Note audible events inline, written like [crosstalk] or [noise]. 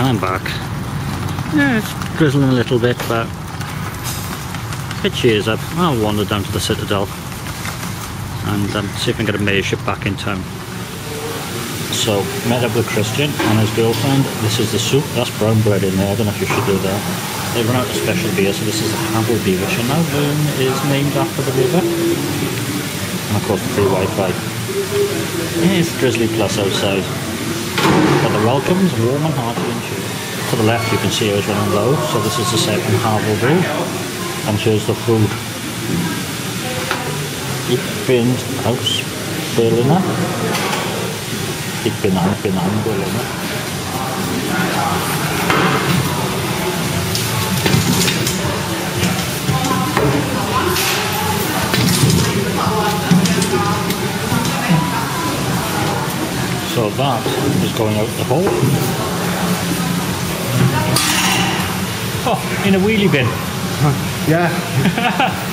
and I'm back. Yeah, it's drizzling a little bit, but it cheers up. I'll wander down to the Citadel and um, see if I can get a mayor ship back in town. So, met up with Christian and his girlfriend. This is the soup, that's brown bread in there, I don't know if you should do that. They run out of special beer, so this is the beer, which now is named after the river. And of course, the free Wi-Fi. It's Drizzly Plus outside. The welcome's warm and hearty and cheery. To the left you can see I was running low, so this is the second Havel brew. And here's the food. Ich bin aus Berliner. Ich bin ein Berliner. So that is going out the hole. Oh, in a wheelie bin. Yeah. [laughs]